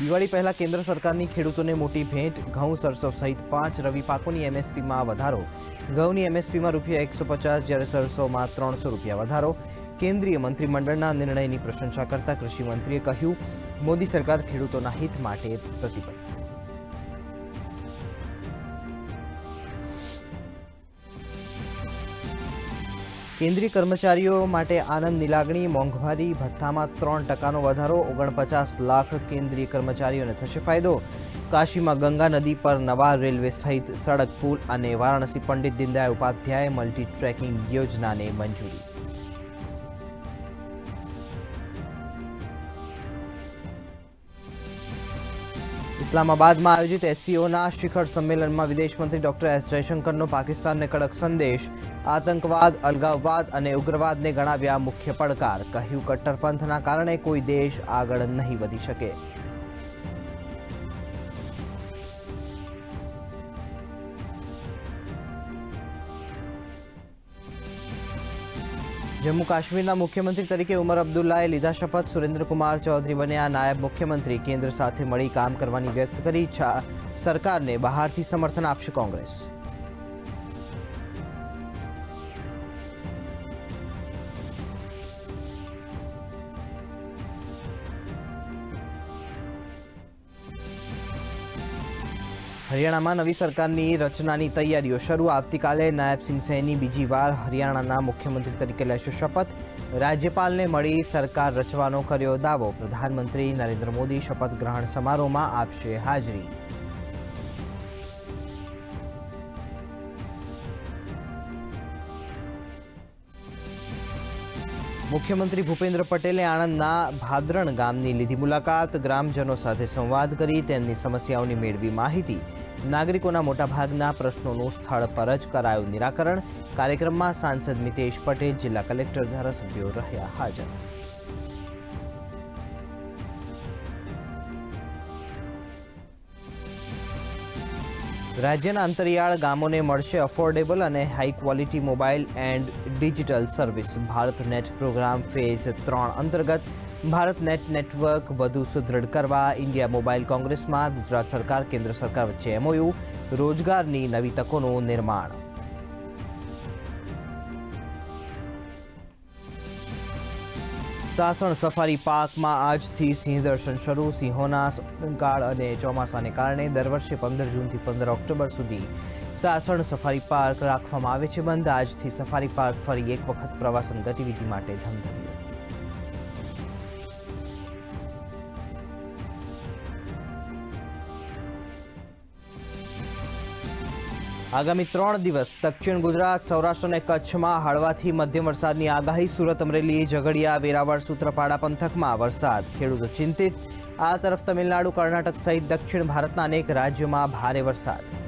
દિવાળી પહેલા કેન્દ્ર સરકારની ખેડૂતોને મોટી ભેટ, ઘઉં સરસો સહિત પાંચ રવિ પાકોની એમએસપીમાં વધારો. ઘઉંની એમએસપીમાં રૂપિયા એકસો પચાસ, જ્યારે સરસોમાં ત્રણસો રૂપિયા વધારો. કેન્દ્રીય મંત્રીમંડળના નિર્ણયની પ્રશંસા કરતા કૃષિમંત્રીએ કહ્યું, મોદી સરકાર ખેડૂતોના હિત માટે પ્રતિબદ્ધ. કેન્દ્રીય કર્મચારીઓ માટે આનંદની લાગણી મોંઘવારી, ભથ્થામાં ત્રણ ટકાનો વધારો, ઓગણપચાસ લાખ કેન્દ્રીય કર્મચારીઓને થશે ફાયદો. કાશીમાં ગંગા નદી પર નવા રેલવે સહિત સડક પુલ અને વારાણસી પંડિત દીનદયાળ ઉપાધ્યાય મલ્ટી ટ્રેકિંગ યોજનાને મંજૂરી. ઇસ્લામાબાદમાં આયોજિત એસસીઓના શિખર સંમેલનમાં વિદેશમંત્રી ડોક્ટર એસ જયશંકરનો પાકિસ્તાનને કડક સંદેશ, આતંકવાદ, અલગાવવાદ અને ઉગ્રવાદને ગણાવ્યા મુખ્ય પડકાર, કહ્યું કટ્ટરપંથના કારણે કોઈ દેશ આગળ નહીં વધી શકે. જમ્મુ કાશ્મીરના મુખ્યમંત્રી તરીકે ઉમર અબ્દુલ્લાએ લીધા શપથ. સુરેન્દ્રકુમાર ચૌધરી બન્યા નાયબ મુખ્યમંત્રી. કેન્દ્ર સાથે મળી કામ કરવાની વ્યક્ત કરી સરકારને બહારથી સમર્થન આપશે કોંગ્રેસ. હરિયાણામાં નવી સરકારની રચનાની તૈયારીઓ શરૂ. આવતીકાલે નાયબસિંહ સૈની બીજી વાર હરિયાણાના મુખ્યમંત્રી તરીકે લેશે શપથ. રાજ્યપાલને મળી સરકાર રચવાનો કર્યો દાવો. પ્રધાનમંત્રી નરેન્દ્ર મોદી શપથ ગ્રહણ સમારોહમાં આપશે હાજરી. મુખ્યમંત્રી ભૂપેન્દ્ર પટેલે આણંદના ભાદરણ ગામની લીધી મુલાકાત. ગ્રામજનો સાથે સંવાદ કરી તેમની સમસ્યાઓની મેળવી માહિતી. નાગરિકોના મોટાભાગના પ્રશ્નોનું સ્થળ પર જ કરાયું નિરાકરણ. કાર્યક્રમમાં સાંસદ મિતેશ પટેલ, જિલ્લા કલેક્ટર, ધારાસભ્યો રહ્યા હાજર. રાજ્યના અંતરિયાળ ગામોને મળશે અફોર્ડેબલ અને high quality mobile and digital service Bharat net program phase ત્રણ અંતર્ગત ભારત નેટ નેટવર્ક વધુ સુદૃઢ કરવા ઇન્ડિયા મોબાઈલ કોંગ્રેસમાં ગુજરાત સરકાર, કેન્દ્ર સરકાર વચ્ચે એમઓયુ રોજગારની નવી તકોનું નિર્માણ. સાસણ સફારી પાર્કમાં આજથી સિંહ દર્શન શરૂ. સિંહોના કાળ અને ચોમાસાને કારણે દર વર્ષે પંદર જૂનથી પંદર ઓક્ટોબર સુધી સાસણ સફારી પાર્ક રાખવામાં આવે છે બંધ. આજથી સફારી પાર્ક ફરી એક વખત પ્રવાસન ગતિવિધિ માટે ધમધમ્યો આગામી ત્રણ દિવસ દક્ષિણ ગુજરાત, સૌરાષ્ટ્ર અને કચ્છમાં હળવાથી મધ્યમ વરસાદની આગાહી. સુરત, અમરેલી, ઝઘડિયા, વેરાવળ, સૂત્રપાડા પંથકમાં વરસાદ. ખેડૂતો ચિંતિત. આ તરફ તમિલનાડુ, કર્ણાટક સહિત દક્ષિણ ભારતના અનેક રાજ્યોમાં ભારે વરસાદ.